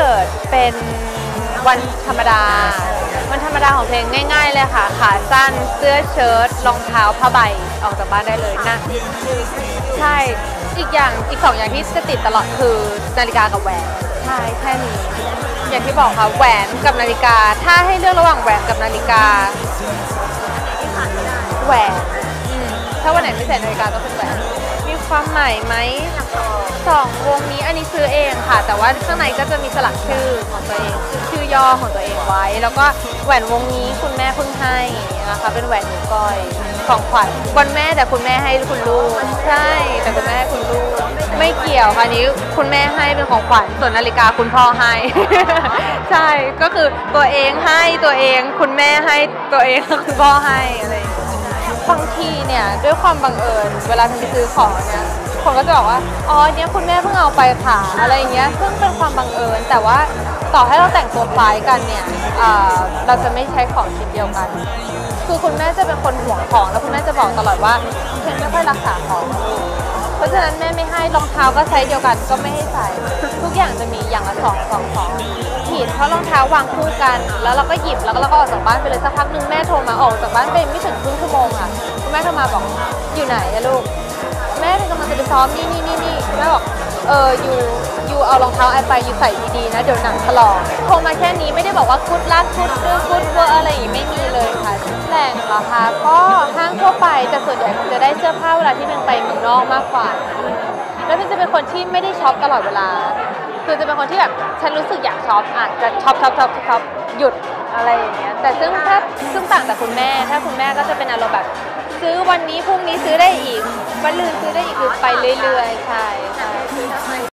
เกิดเป็นวันธรรมดา วันธรรมดาของเพลงง่าย ๆ เลยค่ะ ขาสั้นเสื้อเชิ้ตรองเท้าผ้าใบออกจากบ้านได้เลยนะ ใช่ อีกอย่างอีกสองอย่างที่จะติดตลอดคือนาฬิกากับแหวน ใช่แค่นี้ อย่างที่บอกค่ะแหวนกับนาฬิกา ถ้าให้เลือกระหว่างแหวนกับนาฬิกาแหวนถ้าวันไหนไม่ใส่นาฬิกาก็เป็นแหวน มีความหมายไหมสองวงนี้อันนี้ซื้อเองค่ะ แต่ว่าข้างในก็จะมีสลักชื่อของตัวเองชื่อย่อของตัวเองไว้ แล้วก็แหวนวงนี้คุณแม่เพิ่งให้นะคะเป็นแหวนนิ้วก้อยของขวัญวันแม่แต่คุณแม่ให้คุณลูกใช่แต่คุณแม่ให้คุณลูกไม่เกี่ยวค่ะนี้คุณแม่ให้เป็นของขวัญส่วนนาฬิกาคุณพ่อให้ ใช่ก็คือตัวเองให้ตัวเอง คุณแม่ให้ตัวเองคุณพ่อให้อะไร บางทีเนี่ยด้วยความบังเอิญ เวลาพิมซื้อของเนี่ยคนก็จะบอกว่าอ๋อเนี่ยคุณแม่เพิ่งเอาไปค่ะอะไรอย่างเงี้ยซึ่งเป็นความบังเอิญ แต่ว่าต่อให้เราแต่งตัวคล้ายกันเนี่ยเราจะไม่ใช้ของชิ้นเดียวกัน คือคุณแม่จะเป็นคนห่วงของ แล้วคุณแม่จะบอกตลอดว่าเพนไม่ค่อยรักษาของเพราะฉะนั้นแม่ไม่ให้รองเท้าก็ไซส์เดียวกันก็ไม่ให้ใส่ ทุกอย่างจะมีอย่างละสองสองสอง ดเพราะรองเท้าวางคู่กัน แล้วเราก็หยิบแล้วก็เราก็ออกจากบ้านไปเลยสักพักหนึ่งแม่โทรมาออกจากบ้านไปไม่ถึงครึ่งชั่วโมงค่ะคุณแม่โทรมาบอกอยู่ไหนอะลูก แม่กำลังจะไปซ้อมนี่นี่นี่นี่แม่บอกเอออยู่อยู่เอารองเท้าไอไปอยู่ใส่ดีๆนะเดี๋ยวหนังถลอกโทรมาแค่นี้ไม่ได้บอกว่ากุดลักกุดดื้อกุดเวอร์อะไรอย่างงี้ไม่มีเลยค่ะแหล่งเหรอคะก็ห้างทั่วไปแต่ส่วนใหญ่ผมจะได้เสื้อผ้าเวลาที่เป็นไปเมืองนอกมากกว่า แล้วเป็นจะเป็นคนที่ไม่ได้ช็อปตลอดเวลา คือจะเป็นคนที่แบบฉันรู้สึกอยากช็อปอาจจะช็อปช็อปช็อปช็อปหยุดอะไรอย่างเงี้ยแต่ซึ่งถ้าซึ่งต่างจากคุณแม่ ถ้าคุณแม่ก็จะเป็นอารมณ์แบบ ซื้อวันนี้พรุ่งนี้ซื้อได้อีกวันลืนซื้อได้อีกคือไปเรื่อยๆใช่ใช่